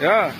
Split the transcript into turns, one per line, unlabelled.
Yeah.